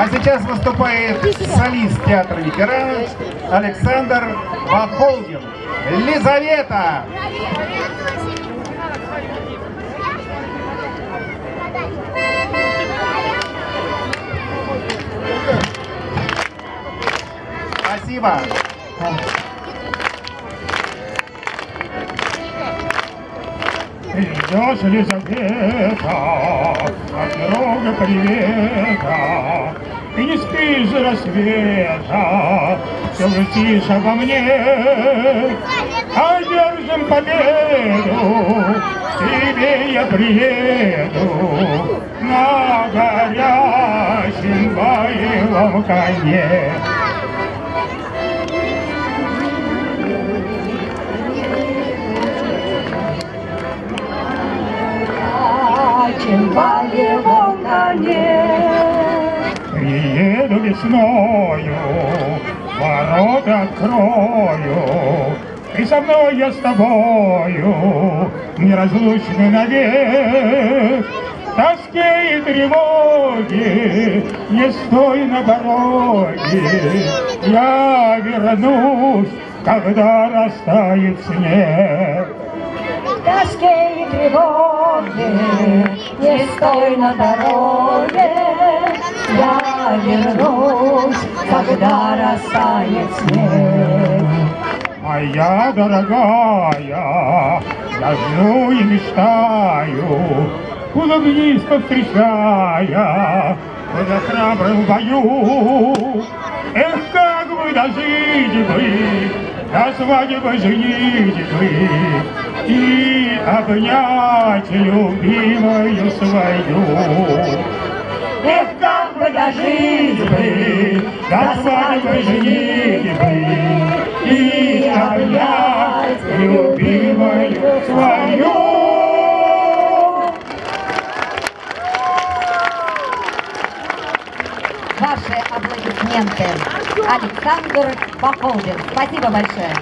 А сейчас выступает солист театра ветеранов Александр Вахолдин. Лизавета! Спасибо. Идешь, Елизавета, от дорога привета, И не спишь до рассвета, все летишь обо мне. Одержим победу, тебе я приеду На горячем боевом коне. Чем боевом коне. Приеду весною, ворота открою, И со мной я с тобою, неразлучны навек. Тоске и тревоге, не стой на дороге, Я вернусь, когда растает снег. тоске и тревоге, не стой на дороге. Я вернусь, когда растает снег. Моя дорогая, я жду и мечтаю, Улыбнись, повстречая, за храбрым бою. Эх, как бы дожить бы, до свадьбы женить бы, И обнять любимую свою. Эх, как бы дожить бы, до свадьбы женить бы, И обнять любимую свою. Ваши аплодисменты. Александр Бахолдин. Спасибо большое.